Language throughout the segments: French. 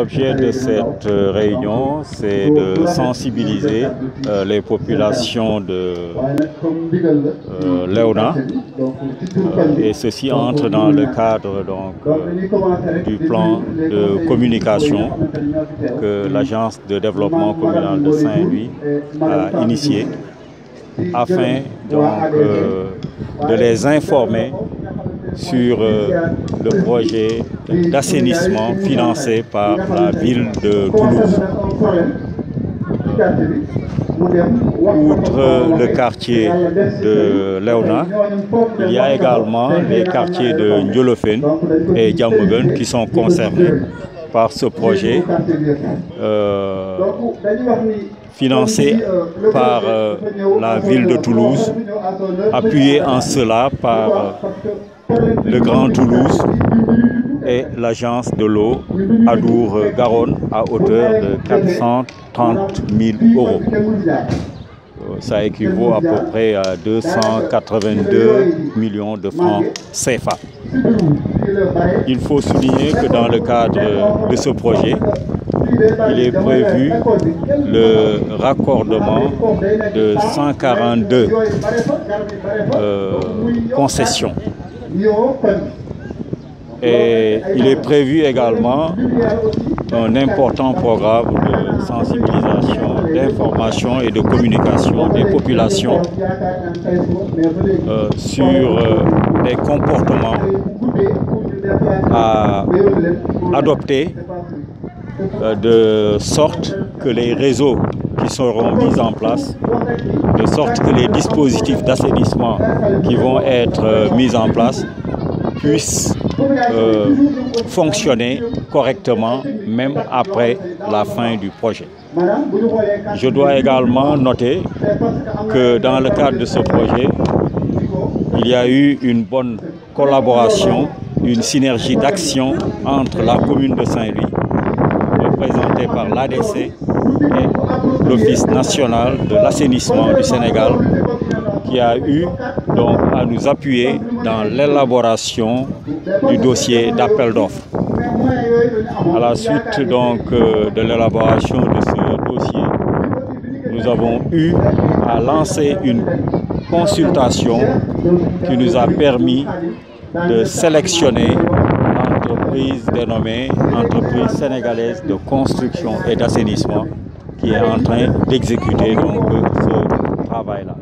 L'objet de cette réunion, c'est de sensibiliser euh, les populations de euh, Léona. Euh, et ceci entre dans le cadre donc, euh, du plan de communication que l'Agence de développement communal de Saint-Louis a initié afin donc, euh, de les informer sur euh, le projet d'assainissement financé par la ville de Toulouse. Outre le quartier de Léona, il y a également les quartiers de Ndiolofène et Diamogun qui sont concernés par ce projet euh, financé par euh, la ville de Toulouse, appuyé en cela par le Grand Toulouse et l'agence de l'eau Adour-Garonne à hauteur de 430 000 euros. Ça équivaut à peu près à 282 millions de francs CFA. Il faut souligner que dans le cadre de ce projet, il est prévu le raccordement de 142 euh, concessions. Et il est prévu également un important programme de sensibilisation, d'information et de communication des populations euh, sur euh, les comportements à adopter euh, de sorte que les réseaux qui seront mis en place, de sorte que les dispositifs d'assainissement qui vont être euh, mis en place puissent euh, fonctionner correctement même après la fin du projet. Je dois également noter que dans le cadre de ce projet, il y a eu une bonne collaboration, une synergie d'action entre la commune de Saint-Louis, représentée par l'ADC et l'Office national de l'assainissement du Sénégal, qui a eu donc à nous appuyer dans l'élaboration du dossier d'appel d'offres. À la suite donc euh, de l'élaboration de ce dossier, nous avons eu à lancer une consultation qui nous a permis de sélectionner l'entreprise dénommée Entreprise sénégalaise de construction et d'assainissement qui est en train d'exécuter donc ce travail-là.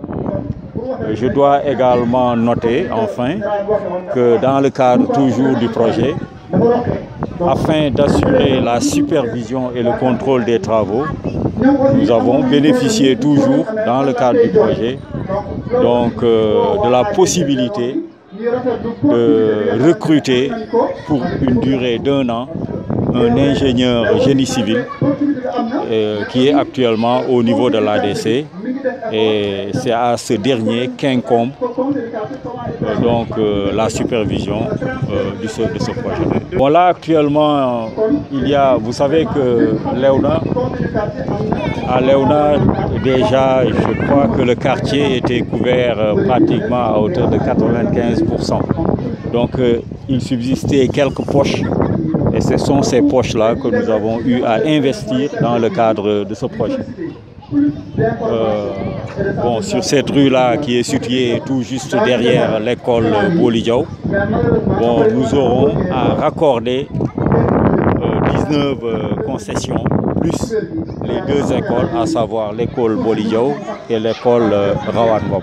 Je dois également noter enfin que dans le cadre toujours du projet, afin d'assurer la supervision et le contrôle des travaux, nous avons bénéficié toujours dans le cadre du projet donc euh, de la possibilité de recruter pour une durée d'un an un ingénieur génie civil euh, qui est actuellement au niveau de l'ADC et c'est à ce dernier qu'incombe euh, donc euh, la supervision de, ce, de, ce, projet. Bon là actuellement il y a, vous savez que Léona, à Léona déjà je crois que le quartier était couvert pratiquement à hauteur de 95%. Donc il subsistait quelques poches et ce sont ces poches-là que nous avons eu à investir dans le cadre de ce projet. Euh, bon, sur cette rue-là qui est située tout juste derrière l'école Bolidiao, bon, nous aurons à raccorder euh, 19 euh, concessions plus les deux écoles, à savoir l'école Bolidiao et l'école Rawangom.